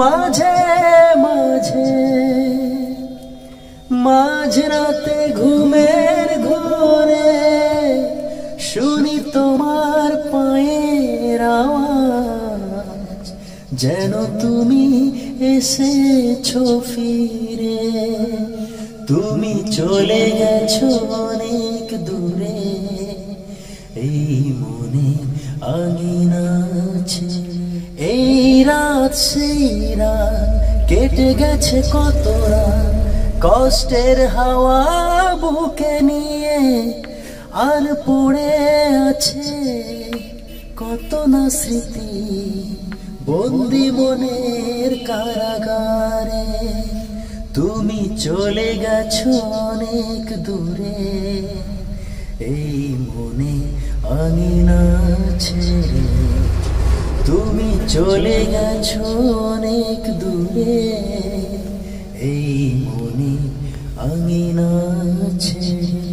মাঝে মাঝে, মাঝরাতে ঘুমের ঘরে শুনি তোমার পায়ের আওয়াজ, যেন তুমি এসেছ ফিরে। তুমি চলে গেছো অনেক দূরে, এই মনে আঙিনা আছে। এই রাত, সেই রাত, কেটে গেছে কত রাত। কষ্টের হাওয়া বুকে নিয়ে আর পড়ে আছে কত না স্মৃতি। বন্দি মনের কারাগারে তুমি চলে গেছো অনেক দূরে। এই মনে আঙিনা ছেড়ে তুমি চলে গেছো অনেক দূরে। এই মনি আঙিনা ছেড়ে